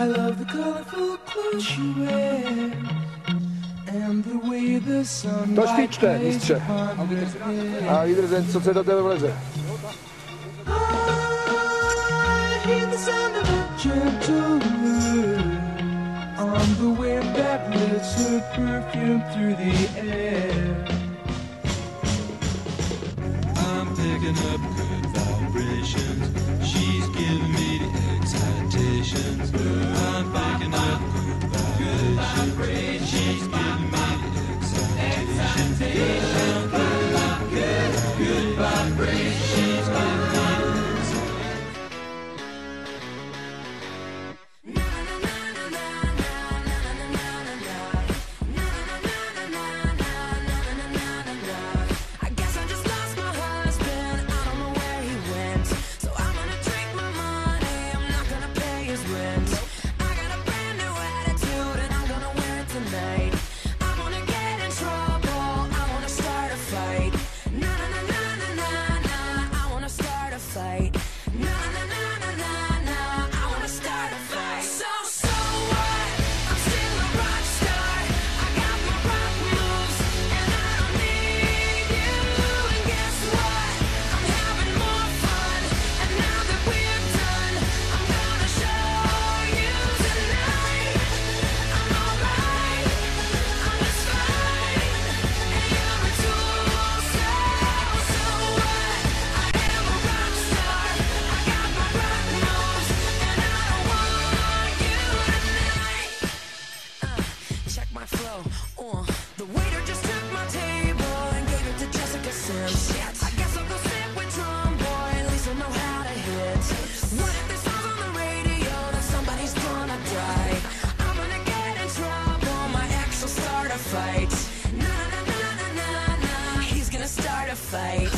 I love the colorful clothes she wears and the way the sun To śliczne, mistrze. A widzę, co co do tego wlezie. I hear the sound of a gentle word on the wind that lifts her perfume through the air. I'm picking up good vibrations. She's giving me the excitations. na, na, na. check my flow. Uh, the waiter just took my table and gave it to Jessica Sims. Shit. I guess I'll go sit with Tomboy. At least I know how to hit. What if this song's on the radio? Then somebody's gonna die. I'm gonna get in trouble. My ex will start a fight. Na na na na na na. He's gonna start a fight.